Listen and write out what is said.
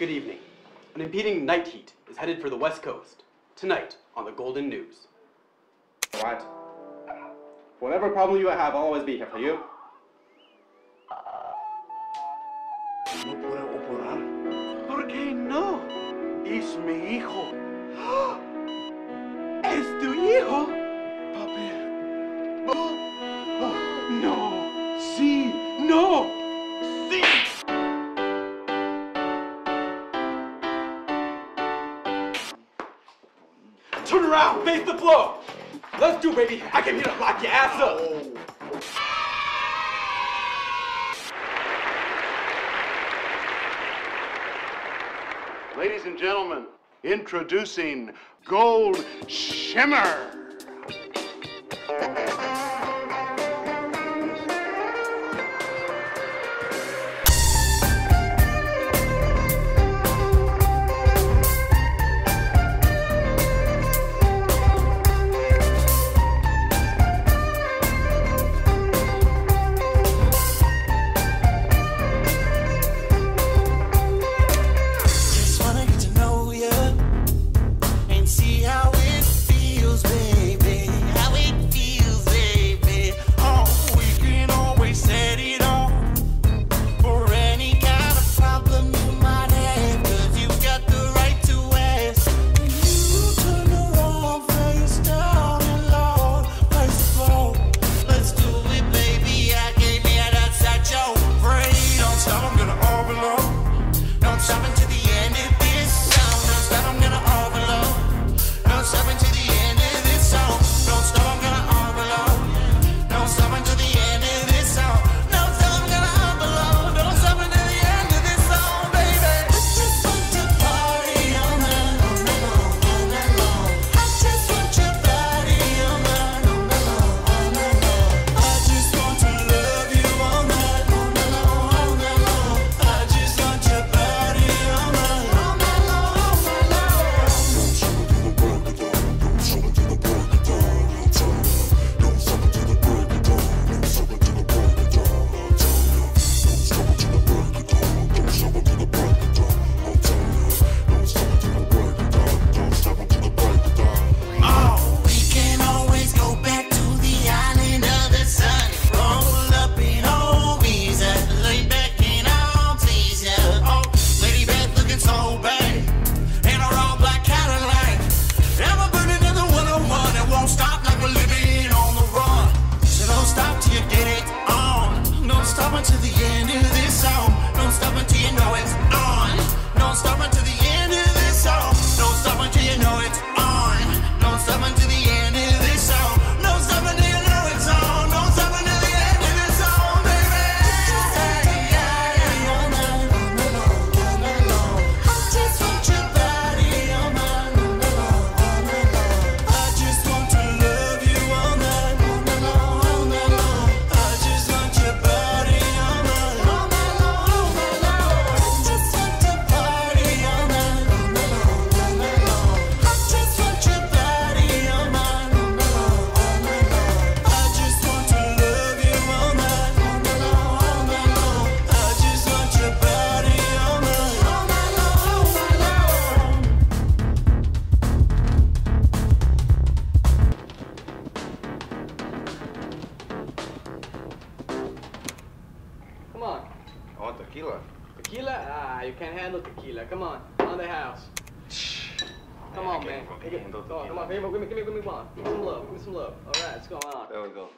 Good evening. An impeding night heat is headed for the West Coast, tonight on the Golden News. What? Whatever problem you have, I'll always be here for you. No ¿Por qué no? Es mi hijo. ¿Es tu hijo? Papi. Oh, no. Sí. No. Turn around, face the floor. Let's do, baby. I came here to lock your ass up. Ladies and gentlemen, introducing Gold Shimmer. Tequila. Tequila? Ah, you can't handle tequila. Come on, on the house. Come man, on, man. Give, oh, come on, give me, give me, give me one. Give me some love. Give me some love. All right, what's going on? There we go.